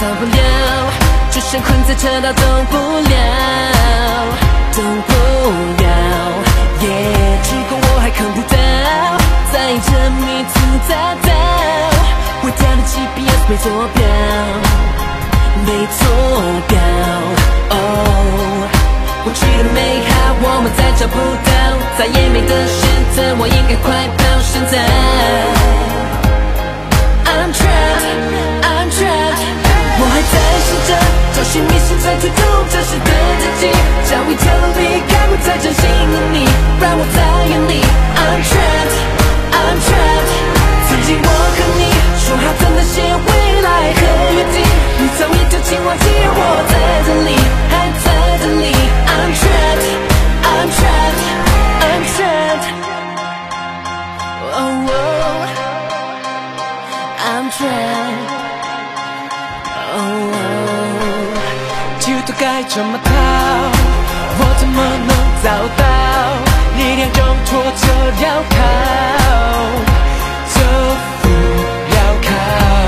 逃不了，就像困在车道动不了，动不了。耶，只怪我还看不到，在这迷途大道，伟大的 GPS 没坐标，没坐标。哦，过去的美好我们再找不到，再也没得选择，我应该快寻迷失在途中真实的自己，找一条路离开我才真心的你，让我再用力。I'm trapped, I'm trapped，曾经我和你说好的那些未来和约定，你早已就请忘记，我在这里，还在这里。I'm trapped, I'm trapped, I'm trapped。Oh, oh, I'm trapped. Oh, oh. 该怎么逃？我怎么能找到力量中拖着镣铐？这副镣铐。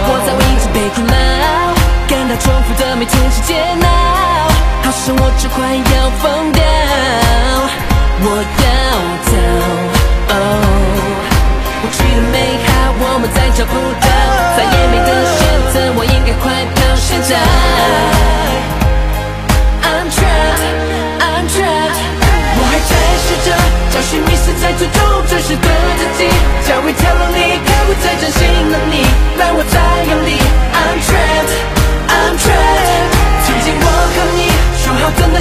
我早已经被困牢，感到重复的每天是煎熬，好像我只快要疯掉。我要逃，哦，过去的美好我们再找不到，再也没得选择，我应该快跑。现在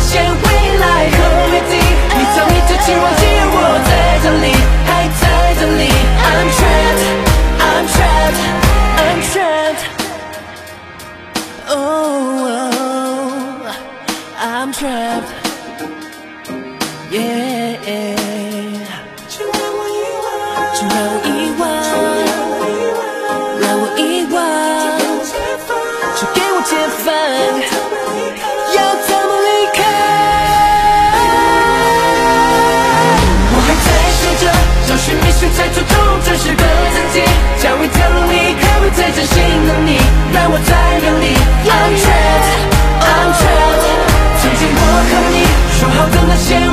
好的那些未来和约定，你早已就请忘记，我在这里，还在这里。I'm trapped, I'm trapped, I'm trapped。Oh, I'm trapped. Yeah. 就让我遗忘，就让我遗忘，说